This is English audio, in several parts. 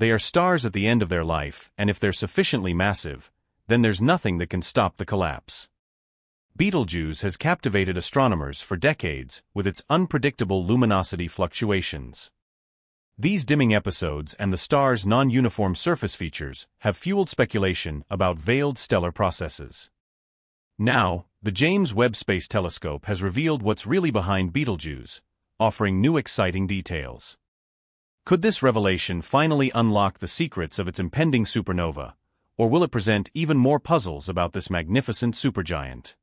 They are stars at the end of their life, and if they're sufficiently massive, then there's nothing that can stop the collapse. Betelgeuse has captivated astronomers for decades with its unpredictable luminosity fluctuations. These dimming episodes and the star's non-uniform surface features have fueled speculation about veiled stellar processes. Now, the James Webb Space Telescope has revealed what's really behind Betelgeuse, offering new exciting details. Could this revelation finally unlock the secrets of its impending supernova, or will it present even more puzzles about this magnificent supergiant?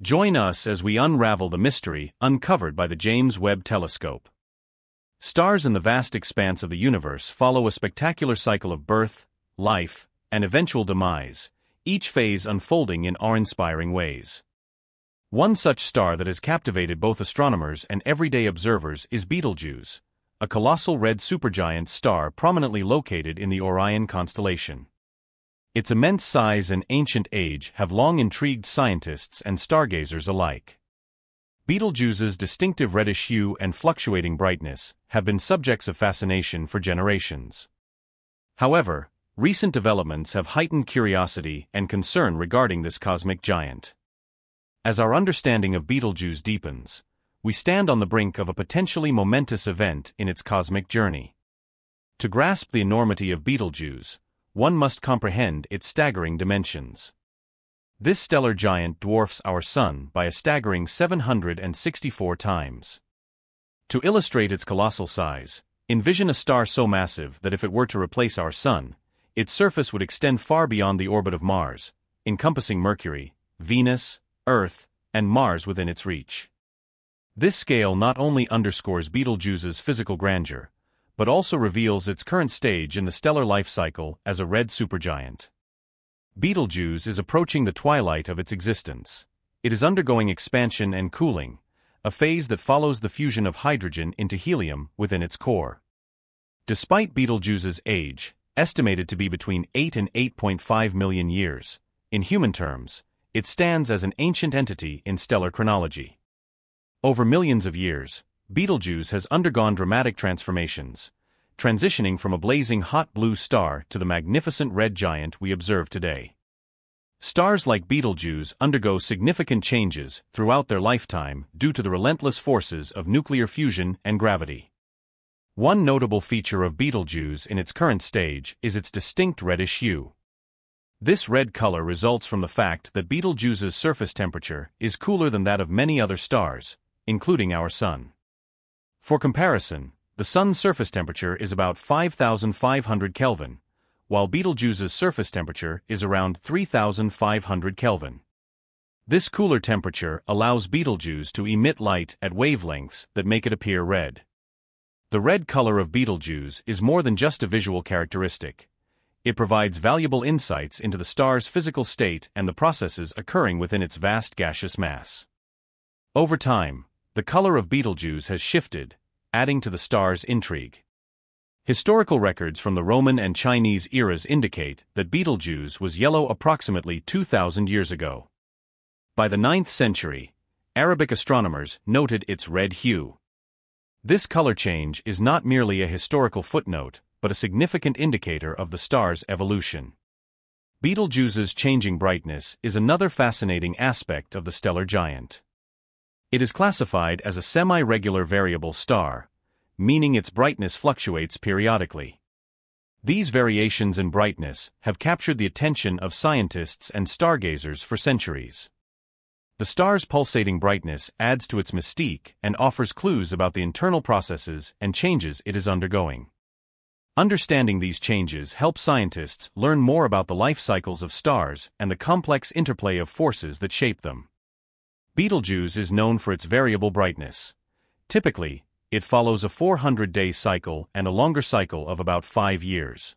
Join us as we unravel the mystery uncovered by the James Webb Telescope. Stars in the vast expanse of the universe follow a spectacular cycle of birth, life, and eventual demise, each phase unfolding in awe-inspiring ways. One such star that has captivated both astronomers and everyday observers is Betelgeuse, a colossal red supergiant star prominently located in the Orion constellation. Its immense size and ancient age have long intrigued scientists and stargazers alike. Betelgeuse's distinctive reddish hue and fluctuating brightness have been subjects of fascination for generations. However, recent developments have heightened curiosity and concern regarding this cosmic giant. As our understanding of Betelgeuse deepens, we stand on the brink of a potentially momentous event in its cosmic journey. To grasp the enormity of Betelgeuse, one must comprehend its staggering dimensions. This stellar giant dwarfs our Sun by a staggering 764 times. To illustrate its colossal size, envision a star so massive that if it were to replace our Sun, its surface would extend far beyond the orbit of Mars, encompassing Mercury, Venus, Earth, and Mars within its reach. This scale not only underscores Betelgeuse's physical grandeur, but also reveals its current stage in the stellar life cycle as a red supergiant. Betelgeuse is approaching the twilight of its existence. It is undergoing expansion and cooling, a phase that follows the fusion of hydrogen into helium within its core. Despite Betelgeuse's age, estimated to be between 8 and 8.5 million years, in human terms, it stands as an ancient entity in stellar chronology. Over millions of years, Betelgeuse has undergone dramatic transformations, transitioning from a blazing hot blue star to the magnificent red giant we observe today. Stars like Betelgeuse undergo significant changes throughout their lifetime due to the relentless forces of nuclear fusion and gravity. One notable feature of Betelgeuse in its current stage is its distinct reddish hue. This red color results from the fact that Betelgeuse's surface temperature is cooler than that of many other stars, including our Sun. For comparison, the Sun's surface temperature is about 5,500 Kelvin, while Betelgeuse's surface temperature is around 3,500 Kelvin. This cooler temperature allows Betelgeuse to emit light at wavelengths that make it appear red. The red color of Betelgeuse is more than just a visual characteristic. It provides valuable insights into the star's physical state and the processes occurring within its vast gaseous mass. Over time, the color of Betelgeuse has shifted, adding to the star's intrigue. Historical records from the Roman and Chinese eras indicate that Betelgeuse was yellow approximately 2,000 years ago. By the 9th century, Arabic astronomers noted its red hue. This color change is not merely a historical footnote, but a significant indicator of the star's evolution. Betelgeuse's changing brightness is another fascinating aspect of the stellar giant. It is classified as a semi-regular variable star, meaning its brightness fluctuates periodically. These variations in brightness have captured the attention of scientists and stargazers for centuries. The star's pulsating brightness adds to its mystique and offers clues about the internal processes and changes it is undergoing. Understanding these changes helps scientists learn more about the life cycles of stars and the complex interplay of forces that shape them. Betelgeuse is known for its variable brightness. Typically, it follows a 400-day cycle and a longer cycle of about five years.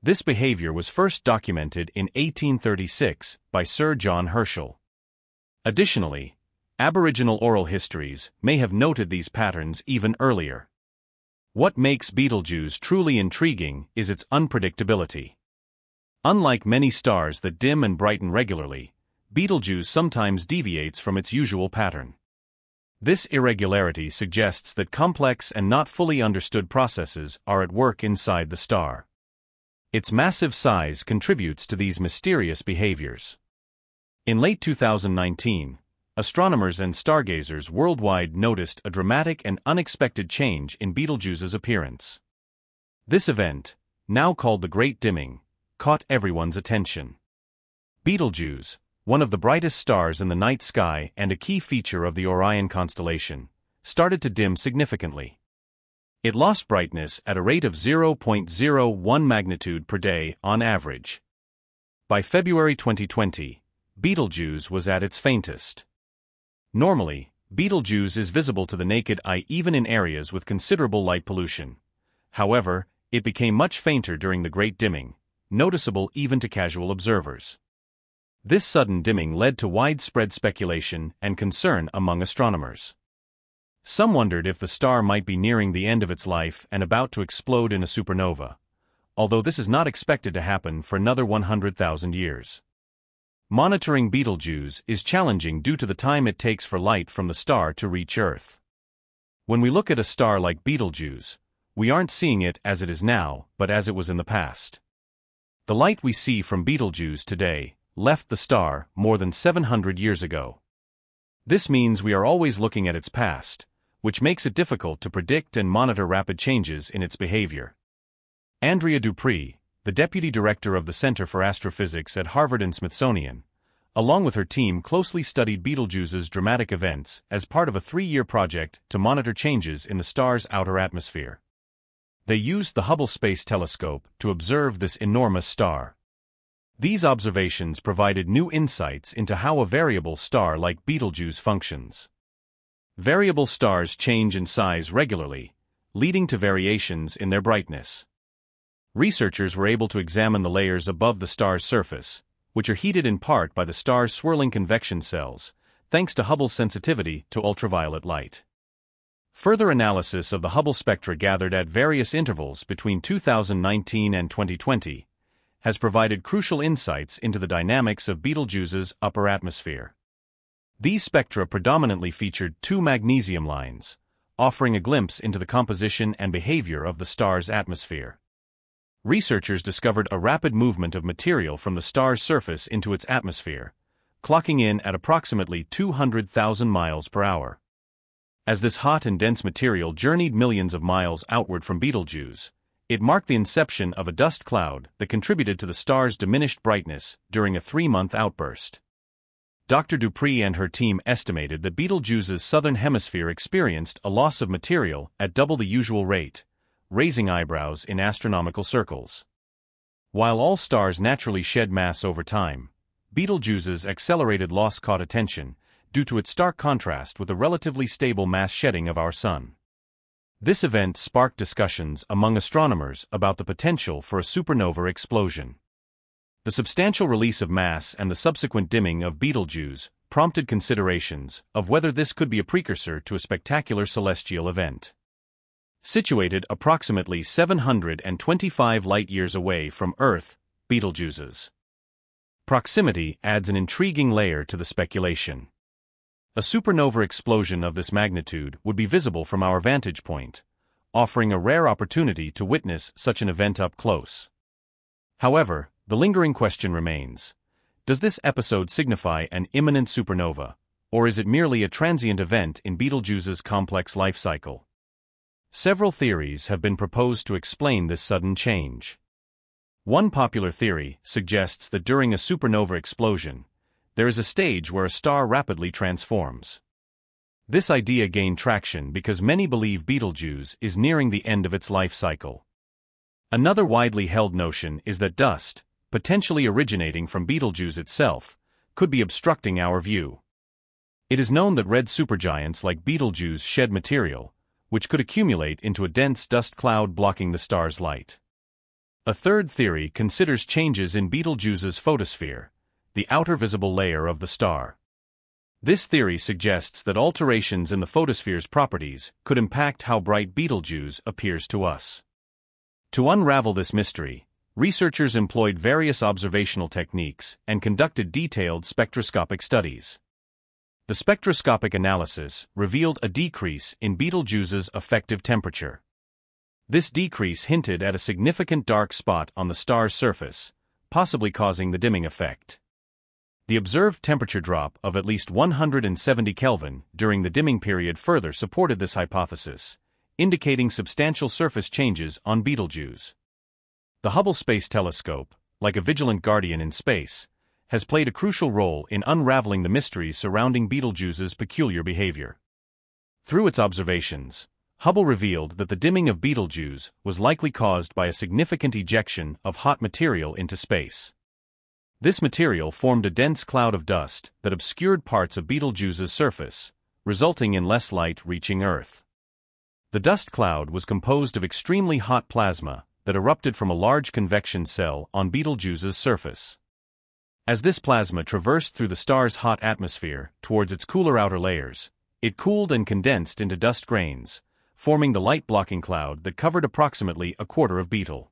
This behavior was first documented in 1836 by Sir John Herschel. Additionally, Aboriginal oral histories may have noted these patterns even earlier. What makes Betelgeuse truly intriguing is its unpredictability. Unlike many stars that dim and brighten regularly, Betelgeuse sometimes deviates from its usual pattern. This irregularity suggests that complex and not fully understood processes are at work inside the star. Its massive size contributes to these mysterious behaviors. In late 2019, astronomers and stargazers worldwide noticed a dramatic and unexpected change in Betelgeuse's appearance. This event, now called the Great Dimming, caught everyone's attention. Betelgeuse, one of the brightest stars in the night sky and a key feature of the Orion constellation, started to dim significantly. It lost brightness at a rate of 0.01 magnitude per day on average. By February 2020, Betelgeuse was at its faintest. Normally, Betelgeuse is visible to the naked eye even in areas with considerable light pollution. However, it became much fainter during the Great Dimming, noticeable even to casual observers. This sudden dimming led to widespread speculation and concern among astronomers. Some wondered if the star might be nearing the end of its life and about to explode in a supernova, although this is not expected to happen for another 100,000 years. Monitoring Betelgeuse is challenging due to the time it takes for light from the star to reach Earth. When we look at a star like Betelgeuse, we aren't seeing it as it is now, but as it was in the past. The light we see from Betelgeuse today left the star more than 700 years ago. This means we are always looking at its past, which makes it difficult to predict and monitor rapid changes in its behavior. Andrea Dupree, the deputy director of the Center for Astrophysics at Harvard and Smithsonian, along with her team closely studied Betelgeuse's dramatic events as part of a three-year project to monitor changes in the star's outer atmosphere. They used the Hubble Space Telescope to observe this enormous star. These observations provided new insights into how a variable star like Betelgeuse functions. Variable stars change in size regularly, leading to variations in their brightness researchers were able to examine the layers above the star's surface, which are heated in part by the star's swirling convection cells, thanks to Hubble's sensitivity to ultraviolet light. Further analysis of the Hubble spectra gathered at various intervals between 2019 and 2020 has provided crucial insights into the dynamics of Betelgeuse's upper atmosphere. These spectra predominantly featured two magnesium lines, offering a glimpse into the composition and behavior of the star's atmosphere researchers discovered a rapid movement of material from the star's surface into its atmosphere, clocking in at approximately 200,000 miles per hour. As this hot and dense material journeyed millions of miles outward from Betelgeuse, it marked the inception of a dust cloud that contributed to the star's diminished brightness during a three-month outburst. Dr. Dupree and her team estimated that Betelgeuse's southern hemisphere experienced a loss of material at double the usual rate, raising eyebrows in astronomical circles. While all stars naturally shed mass over time, Betelgeuse's accelerated loss caught attention due to its stark contrast with the relatively stable mass shedding of our Sun. This event sparked discussions among astronomers about the potential for a supernova explosion. The substantial release of mass and the subsequent dimming of Betelgeuse prompted considerations of whether this could be a precursor to a spectacular celestial event. Situated approximately 725 light-years away from Earth, Betelgeuse's proximity adds an intriguing layer to the speculation. A supernova explosion of this magnitude would be visible from our vantage point, offering a rare opportunity to witness such an event up close. However, the lingering question remains. Does this episode signify an imminent supernova, or is it merely a transient event in Betelgeuse's complex life cycle? Several theories have been proposed to explain this sudden change. One popular theory suggests that during a supernova explosion, there is a stage where a star rapidly transforms. This idea gained traction because many believe Betelgeuse is nearing the end of its life cycle. Another widely held notion is that dust, potentially originating from Betelgeuse itself, could be obstructing our view. It is known that red supergiants like Betelgeuse shed material, which could accumulate into a dense dust cloud blocking the star's light. A third theory considers changes in Betelgeuse's photosphere, the outer visible layer of the star. This theory suggests that alterations in the photosphere's properties could impact how bright Betelgeuse appears to us. To unravel this mystery, researchers employed various observational techniques and conducted detailed spectroscopic studies. the spectroscopic analysis revealed a decrease in Betelgeuse's effective temperature. This decrease hinted at a significant dark spot on the star's surface, possibly causing the dimming effect. The observed temperature drop of at least 170 Kelvin during the dimming period further supported this hypothesis, indicating substantial surface changes on Betelgeuse. The Hubble Space Telescope, like a vigilant guardian in space, has played a crucial role in unraveling the mysteries surrounding Betelgeuse's peculiar behavior. Through its observations, Hubble revealed that the dimming of Betelgeuse was likely caused by a significant ejection of hot material into space. This material formed a dense cloud of dust that obscured parts of Betelgeuse's surface, resulting in less light reaching Earth. The dust cloud was composed of extremely hot plasma that erupted from a large convection cell on Betelgeuse's surface. As this plasma traversed through the star's hot atmosphere towards its cooler outer layers, it cooled and condensed into dust grains, forming the light-blocking cloud that covered approximately a quarter of Betel.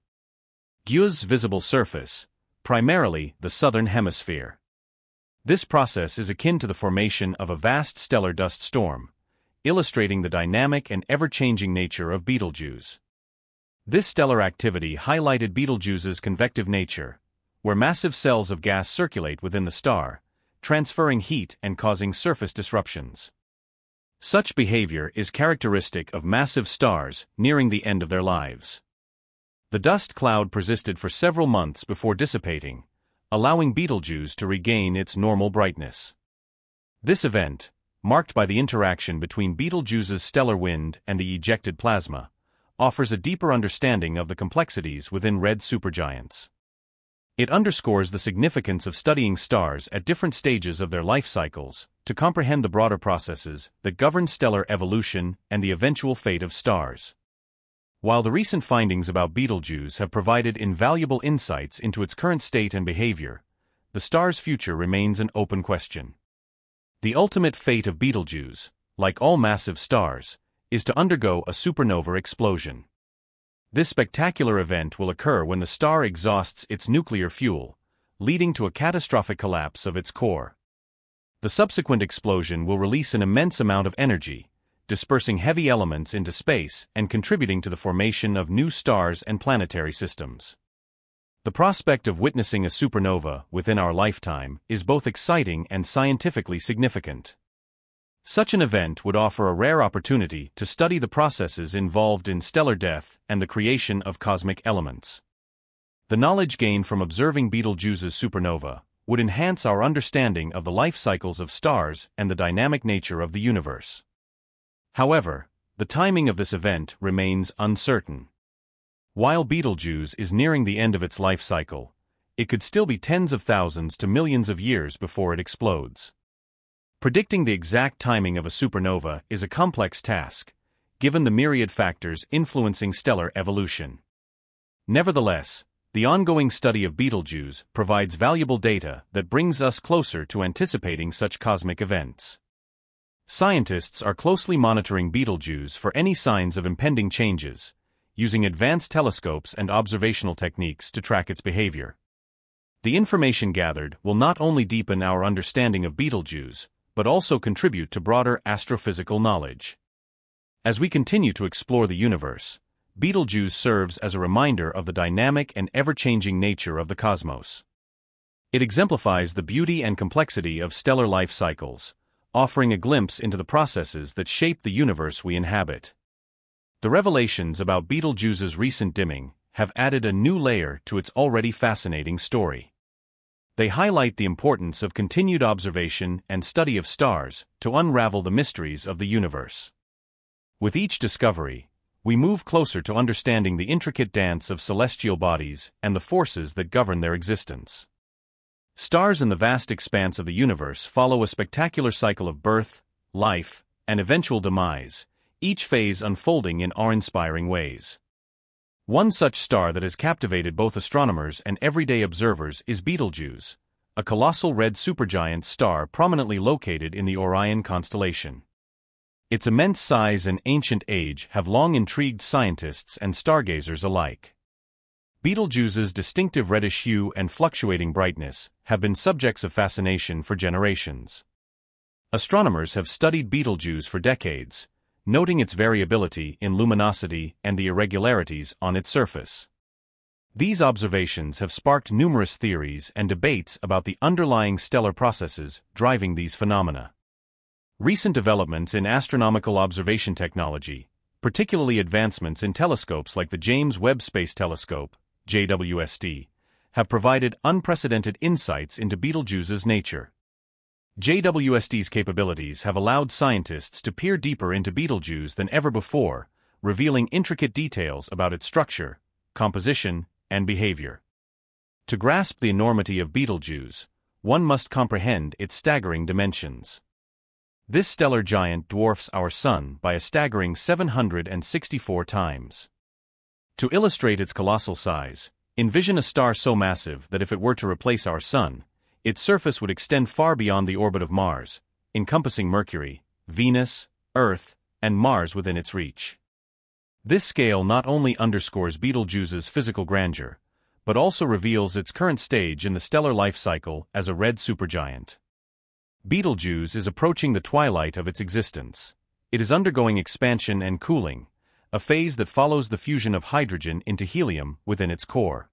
Visible surface, primarily the southern hemisphere. This process is akin to the formation of a vast stellar dust storm, illustrating the dynamic and ever-changing nature of Betelgeuse. This stellar activity highlighted Betelgeuse's convective nature, where massive cells of gas circulate within the star, transferring heat and causing surface disruptions. Such behavior is characteristic of massive stars nearing the end of their lives. The dust cloud persisted for several months before dissipating, allowing Betelgeuse to regain its normal brightness. This event, marked by the interaction between Betelgeuse's stellar wind and the ejected plasma, offers a deeper understanding of the complexities within red supergiants. It underscores the significance of studying stars at different stages of their life cycles to comprehend the broader processes that govern stellar evolution and the eventual fate of stars. While the recent findings about Betelgeuse have provided invaluable insights into its current state and behavior, the star's future remains an open question. The ultimate fate of Betelgeuse, like all massive stars, is to undergo a supernova explosion. This spectacular event will occur when the star exhausts its nuclear fuel, leading to a catastrophic collapse of its core. The subsequent explosion will release an immense amount of energy, dispersing heavy elements into space and contributing to the formation of new stars and planetary systems. The prospect of witnessing a supernova within our lifetime is both exciting and scientifically significant. Such an event would offer a rare opportunity to study the processes involved in stellar death and the creation of cosmic elements. The knowledge gained from observing Betelgeuse's supernova would enhance our understanding of the life cycles of stars and the dynamic nature of the universe. However, the timing of this event remains uncertain. While Betelgeuse is nearing the end of its life cycle, it could still be tens of thousands to millions of years before it explodes. Predicting the exact timing of a supernova is a complex task, given the myriad factors influencing stellar evolution. Nevertheless, the ongoing study of Betelgeuse provides valuable data that brings us closer to anticipating such cosmic events. Scientists are closely monitoring Betelgeuse for any signs of impending changes, using advanced telescopes and observational techniques to track its behavior. The information gathered will not only deepen our understanding of Betelgeuse, but also contribute to broader astrophysical knowledge. As we continue to explore the universe, Betelgeuse serves as a reminder of the dynamic and ever-changing nature of the cosmos. It exemplifies the beauty and complexity of stellar life cycles, offering a glimpse into the processes that shape the universe we inhabit. The revelations about Betelgeuse's recent dimming have added a new layer to its already fascinating story. They highlight the importance of continued observation and study of stars to unravel the mysteries of the universe. With each discovery, we move closer to understanding the intricate dance of celestial bodies and the forces that govern their existence. Stars in the vast expanse of the universe follow a spectacular cycle of birth, life, and eventual demise, each phase unfolding in awe-inspiring ways. One such star that has captivated both astronomers and everyday observers is Betelgeuse, a colossal red supergiant star prominently located in the Orion constellation. Its immense size and ancient age have long intrigued scientists and stargazers alike. Betelgeuse's distinctive reddish hue and fluctuating brightness have been subjects of fascination for generations. Astronomers have studied Betelgeuse for decades, noting its variability in luminosity and the irregularities on its surface. These observations have sparked numerous theories and debates about the underlying stellar processes driving these phenomena. Recent developments in astronomical observation technology, particularly advancements in telescopes like the James Webb Space Telescope, JWST, have provided unprecedented insights into Betelgeuse's nature. JWST's capabilities have allowed scientists to peer deeper into Betelgeuse than ever before, revealing intricate details about its structure, composition, and behavior. To grasp the enormity of Betelgeuse, one must comprehend its staggering dimensions. This stellar giant dwarfs our Sun by a staggering 764 times. To illustrate its colossal size, envision a star so massive that if it were to replace our Sun, its surface would extend far beyond the orbit of Mars, encompassing Mercury, Venus, Earth, and Mars within its reach. This scale not only underscores Betelgeuse's physical grandeur, but also reveals its current stage in the stellar life cycle as a red supergiant. Betelgeuse is approaching the twilight of its existence. It is undergoing expansion and cooling, a phase that follows the fusion of hydrogen into helium within its core.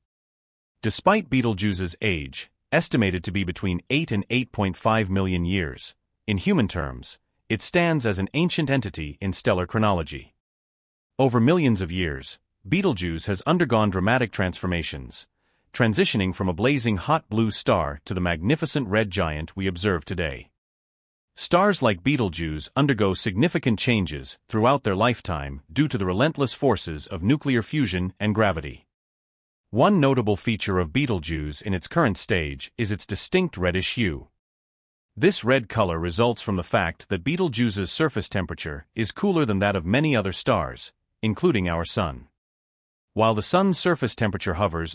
Despite Betelgeuse's age, estimated to be between 8 and 8.5 million years, in human terms, it stands as an ancient entity in stellar chronology. Over millions of years, Betelgeuse has undergone dramatic transformations, transitioning from a blazing hot blue star to the magnificent red giant we observe today. Stars like Betelgeuse undergo significant changes throughout their lifetime due to the relentless forces of nuclear fusion and gravity. One notable feature of Betelgeuse in its current stage is its distinct reddish hue. This red color results from the fact that Betelgeuse's surface temperature is cooler than that of many other stars, including our Sun. While the Sun's surface temperature hovers